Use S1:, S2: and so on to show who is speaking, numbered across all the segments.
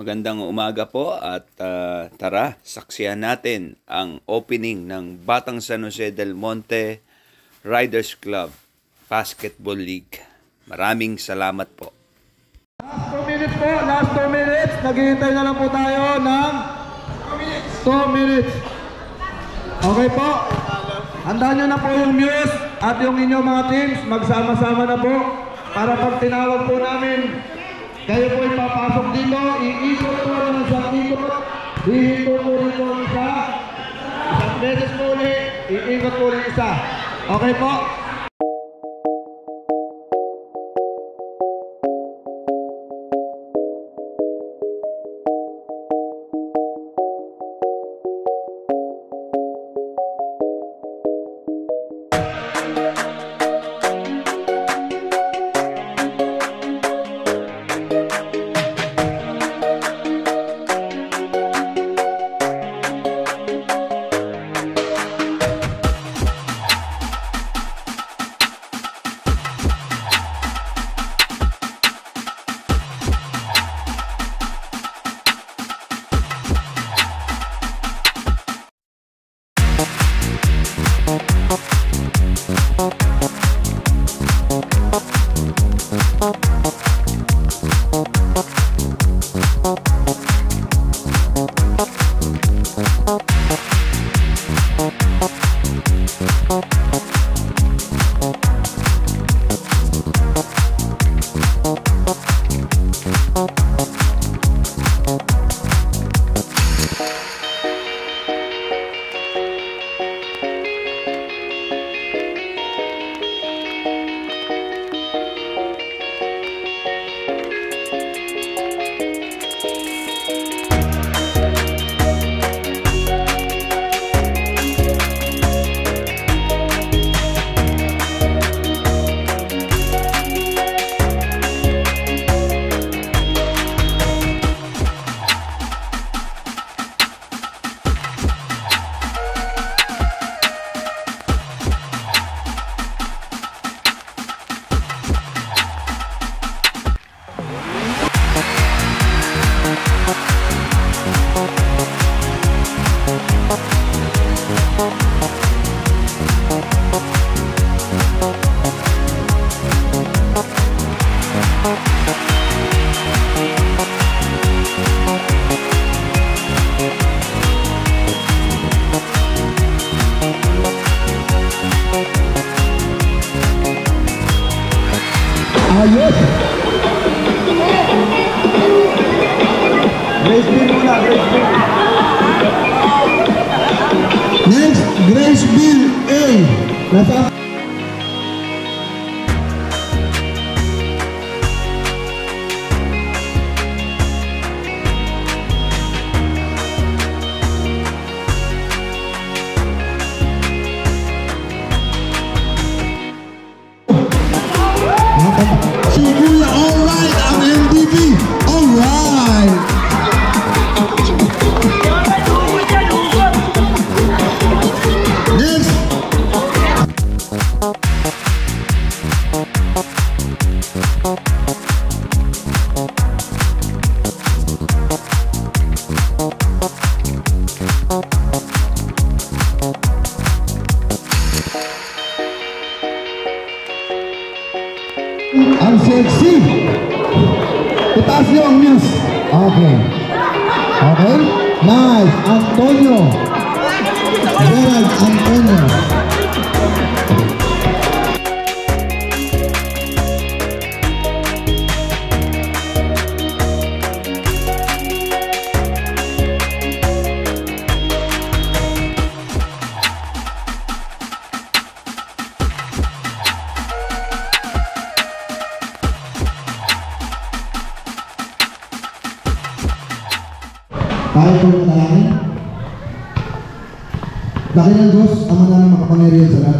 S1: Magandang umaga po at ah, tara, saksiyan natin ang opening ng Batang San Jose del Monte Riders Club Basketball League. Maraming salamat po.
S2: Last 2 minutes po, last 2 minutes. Naghihintay na lang po tayo ng 2 minutes. Okay po. Handaan nyo na po yung muse at yung inyong mga teams. Magsama-sama na po. Para pag tinawag po namin, kayo po ipapasok dito. Iikot po ng isang ikot. Hihinto po rito ang isa. Isang beses po ulit. Iikot po ulit isa. Okay po?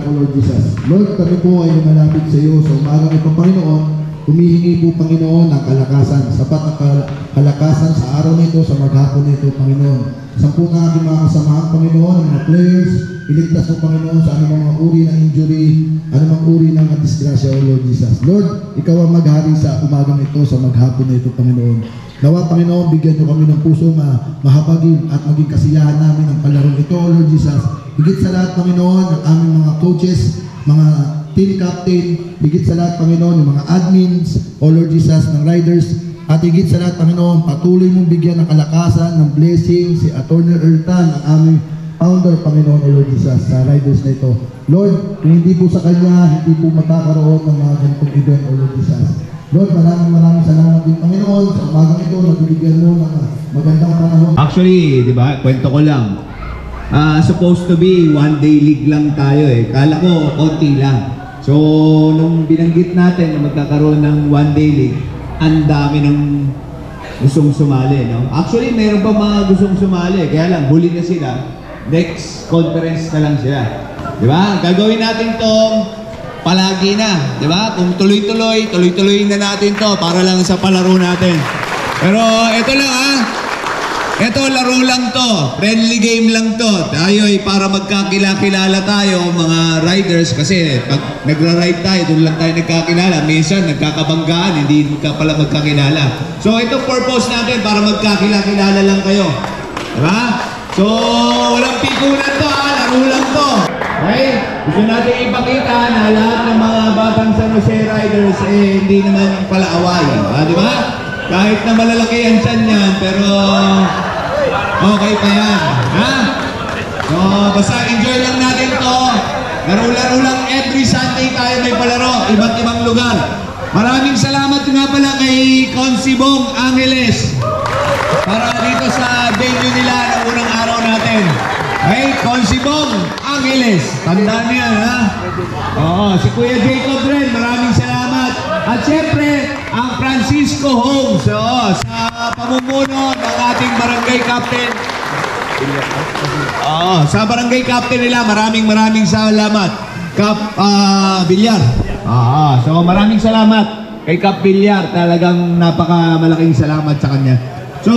S2: Makapangyarihan sa lahat, O Lord Jesus. Lord, kami po ay lumalapit sa iyo sa umagang ito, Panginoon. Humihingi po, Panginoon, ng kalakasan, sapat kal- kalakasan sa araw na ito, sa maghapon na ito, Panginoon. Sa po na aking mga kasamahan, Panginoon, ang mga players, iligtas po, Panginoon, sa anumang mga uri ng injury, anumang uri ng disgrasya, O Lord Jesus. Lord, Ikaw ang maghari sa umagang ito, sa maghapon na ito, Panginoon.
S3: Nawa, Panginoon, bigyan niyo kami ng puso ma mahabagin at maging kasiyahan namin ang palarong ito, Lord Jesus. Higit sa lahat, Panginoon, ang aming mga coaches, mga team captain, higit sa lahat, Panginoon, yung mga admins, O Lord Jesus, ng riders, at higit sa lahat, Panginoon, patuloy mong bigyan ng kalakasan, ng blessing, si Atty. Ertan, ang aming founder, Panginoon, O Lord Jesus, sa riders na ito. Lord, kung hindi po sa Kanya, hindi po magkakaroon ng mga ganitong event, O Lord Jesus. Lord, maraming maraming salamat din, Panginoon, sa umagang ito, nabibigyan mo ng magandang panahon.
S4: Actually, di ba, kwento ko lang. Ah, supposed to be one day league lang tayo eh. Kala ko konti lang. So, nung binanggit natin na magkakaroon ng one day league, ang dami ng gustong sumali, no? Actually, mayroon pa mga gustong sumali. Kaya lang, huli na sila. Next conference na lang sila. Di ba? Gagawin natin tong palagi na. Di ba? Kung tuloy-tuloy, tuloy-tuloy na natin to para lang sa palaro natin. Pero ito lang ah. Ito, laro lang to. Friendly game lang to. Tayo ay para magkakilala-kilala tayo, mga riders. Kasi pag nagra-ride tayo, doon lang tayo nagkakilala. Minsan, nagkakabanggaan, hindi ka pala magkakilala. So, ito purpose natin para magkakilala-kilala lang kayo. Diba? So, walang pikunan to ha. Laro lang to. Okay? Gusto natin ipakita na lahat ng mga batang San Jose Riders eh, hindi naman pala away. Ah, di ba? Kahit na malalaki ang tiyan yan, pero okay pa yan. Ha? So, basta enjoy lang natin to. Laro-laro lang every Sunday tayo may palaro, iba't ibang lugar. Maraming salamat nga pala kay Consibong Angeles para dito sa venue nila ng unang araw natin. Hey, Consibong Angeles. Tandaan niyo ha? Oo, si Kuya Jacob rin, maraming salamat. At syempre, ang Francisco Homes, oo, sa pamumuno ng ating barangay captain. Oo, sa barangay captain nila, maraming maraming salamat. Kap ah, Bilyar. Oo, so maraming salamat kay Kap Bilyar. Talagang napakamalaking salamat sa kanya. So,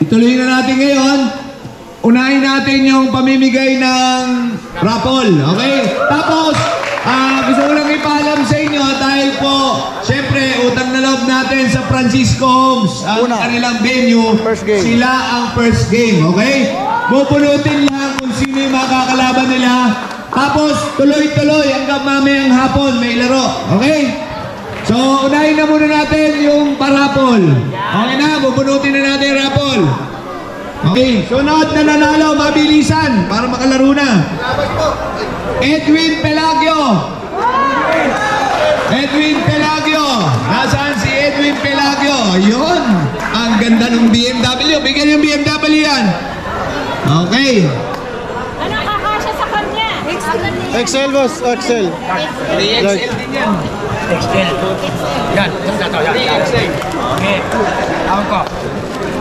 S4: ituloy na natin ngayon. Unahin natin yung pamimigay ng raffle, okay? Tapos, ah gusto ko lang ipaalam sa inyo dahil po, syempre, utang na loob natin sa Francisco Homes, ang kanilang venue, sila ang first game, okay? Pupunutin lang kung sino yung makakalaban nila. Tapos, tuloy-tuloy hanggang mamayang hapon may laro, okay? So, unahin na muna natin yung parapol. Okay na, bubunutin na natin yung rapol. Okay, sunod na nanalo, mabilisan para makalaro na. Edwin Pelagio. Edwin Pelagio. Nasaan si Edwin Pelagio? Ayun. Ang ganda ng BMW. Bigyan yung BMW yan. Okay.
S5: Ano kakasya sa kanya?
S2: Excel boss, Excel.
S4: XL din yan.
S6: Yan, yung dato, yan, yan. Okay. Ako ko.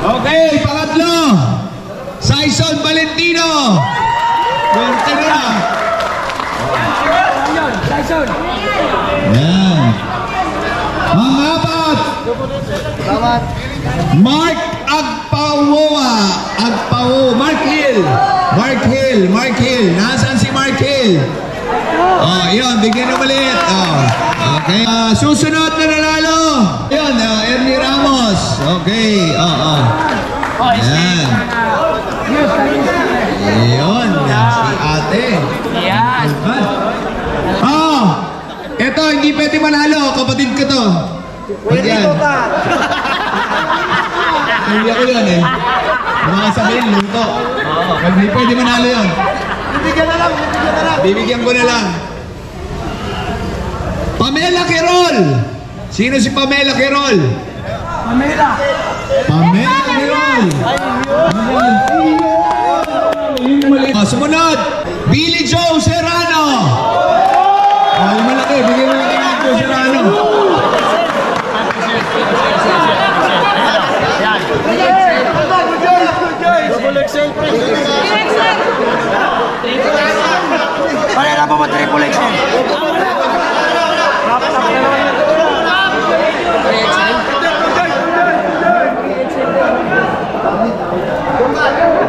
S4: Okay, pangatlo. Saison Valentino. Valentino na.
S6: Tyson.
S4: Yan. Pangapat. Mark Agpawoa. Agpawo. Mark Hill. Mark Hill. Mark Hill. Nasaan si Mark Hill? Oh, yun. Bigyan maliit. Oh. Okay. Ah, susunod na nanalo. Yun. Ramos. Okay. Oh, oh. Yan. Yun. Si ate.
S6: Yan.
S4: Oh! Ito, hindi pwede manalo. Kapatid ko to. Pwede ko ba? hindi ako yun eh. Mga sabihin, luto. Oo. Hindi pwede manalo yun. Bibigyan na lang, bibigyan na lang. Bibigyan ko na lang. Pamela Quirol! Sino si Pamela Quirol? Pamela! Pamela! Ayan. Oh, sumunod, Billy Joe Serrano! Yung malaki, bigyan mo kay Billy Joe Serrano.
S6: Wala na pa ba triple XL?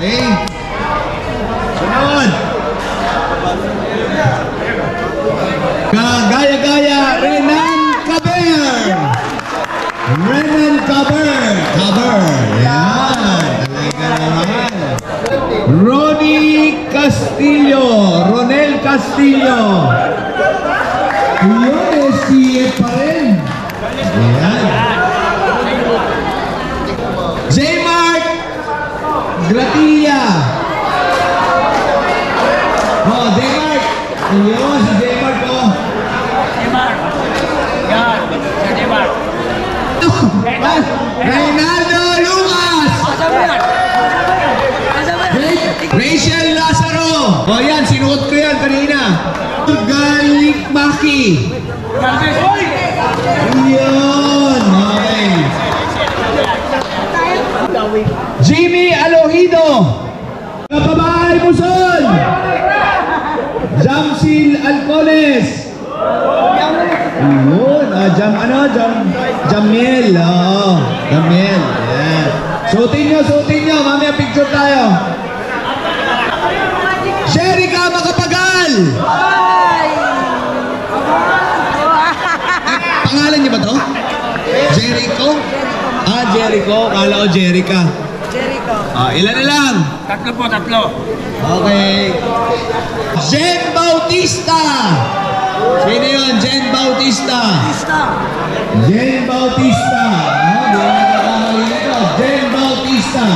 S4: Yan. Okay. Sunod. Kagaya-gaya, Renan Caber! Renan Caber! Caber! Yan! Talaga naman. Ronnie Castillo! Ronel Castillo! Yun, STF pa rin. Ayan. J-Mark Gratilla. Oh, J-Mark. Ayun, si J-Mark oh.
S6: Neymar. Yan. Sa Neymar.
S4: Ah, Reynaldo Lucas. Rachel Lazaro. O oh, yan, sinuot ko yan kanina. Galik Maki.
S6: Hoy!
S4: Yun. Okay. Jimmy Alohido. Kapabahay Muson. Jamsil Alcones. Yun. Ah, jam, ano? Jam, Jamiel. Oo. Jamiel. Yeah. Suotin nyo, suotin nyo. Mamaya picture tayo. Sherika Makapagal. Pangalan niyo ba to? Jericho? Ah, Jericho. Kala ko Jerica. Jericho. Ah, ilan na lang?
S6: Tatlo po, tatlo.
S4: Okay. Jen Bautista. Sino yun? Jen Bautista. Jen Bautista. Ako nagkakamali nito. Jen Bautista.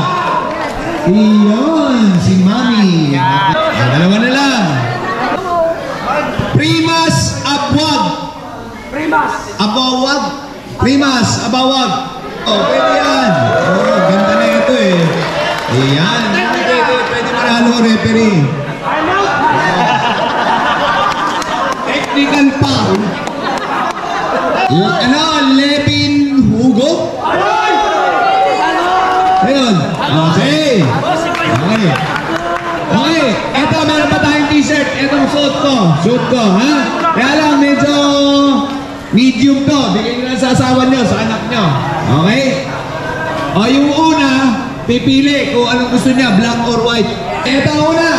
S4: Iyon, si Mami. Ah, dalawa na lang. Primas Abwag.
S6: Primas.
S4: Abawag. Primas, abawag. Oh, pwede yan. Oh, ganda na ito eh. Ayan. Pwede, pwede manalo, referee. Technical foul. Ano, Levin Hugo? Ayun. Okay. Okay. Okay. Ito, meron pa tayong t-shirt. Itong suot ko. Suot ko, ha? Kaya lang, medyo medium to. Bigay nyo lang sa asawa nyo, sa anak nyo. Okay? O, yung una, pipili kung anong gusto niya, black or white. Ito una.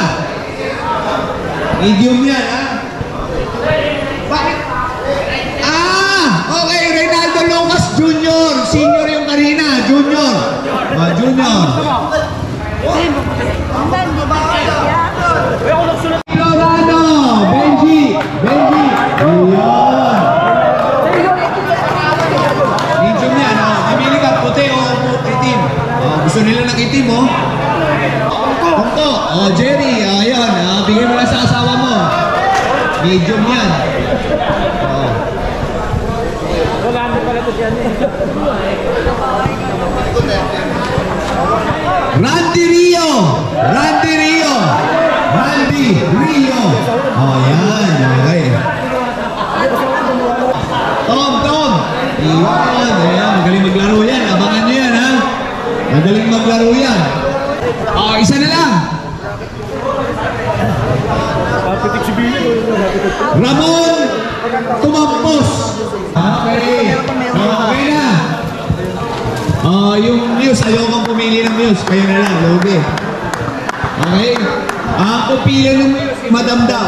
S4: Medium yan, ha? Bakit? Ah! Okay, Reynaldo Lucas Jr. Senior yung kanina, Junior. Ah, Junior. Oh, Jerry, ayan. Ah, bigyan mo lang sa asawa mo. Medium yan. Oh. Randy Rio! Randy Rio! Randy Rio! Oh, yan. Okay. Tom, Tom! Iwan. Ayan, magaling maglaro yan. Abangan nyo yan, ha? Magaling maglaro yan. Oh, isa na lang. Ramon Tumampos. Okay. Okay na. Ah, yung news, ayokong pumili ng news. Kayo na lang, Lobe. Okay? Ang pupili ng news, si Madam Da.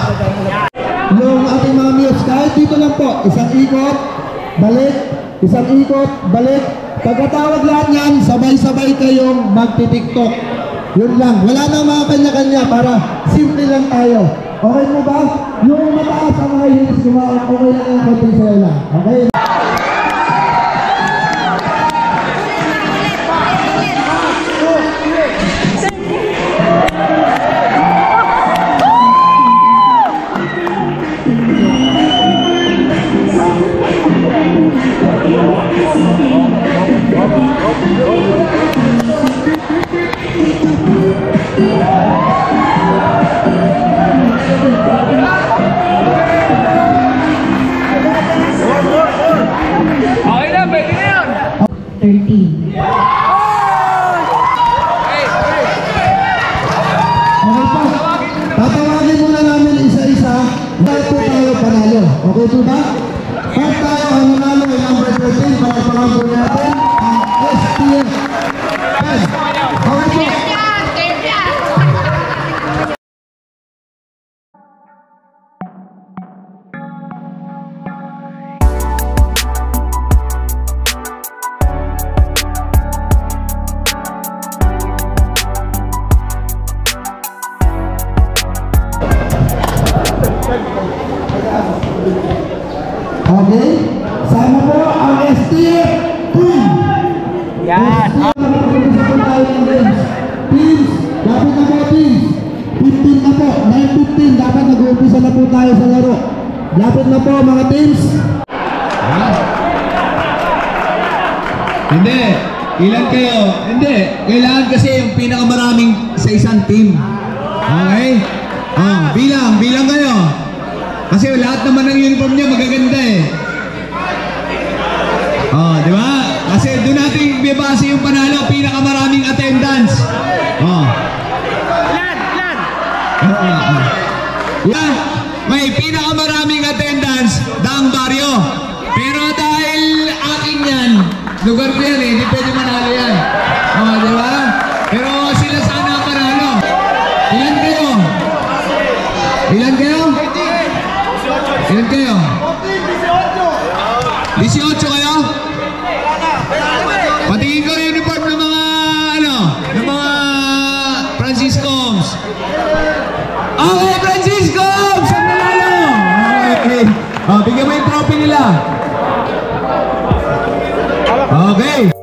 S3: Yung ating mga mutes, kahit dito lang po, isang ikot, balik, isang ikot, balik. Pagkatawag lahat yan, sabay-sabay kayong magti-tiktok. Yun lang. Wala na mga kanya-kanya para simple lang tayo. Okay mo ba? Yung mataas ang mga gumawa, okay lang yung konti sa'yo lang. Okay?
S6: Okay
S4: yung pinakamaraming sa isang team. Okay? Oh, bilang, bilang kayo. Kasi lahat naman ng uniform niya magaganda eh. Oh, di ba? Kasi doon natin bibase yung panalo, pinakamaraming attendance. Oh.
S6: Ilan, ilan.
S4: Yan, may pinakamaraming attendance, Daang Baryo. Pero dahil akin yan, lugar ko yan eh, hindi pwede manalo yan. Oh, di ba? Pero sila sana ang panalo. Ilan kayo? Ilan kayo? Ilan kayo? 18 kayo? Patingin ko yung uniform ng mga, ano, ng mga Franciscans. Okay, Francisco! Saan nanalo? Okay. Oh, bigyan mo yung trophy nila. Okay.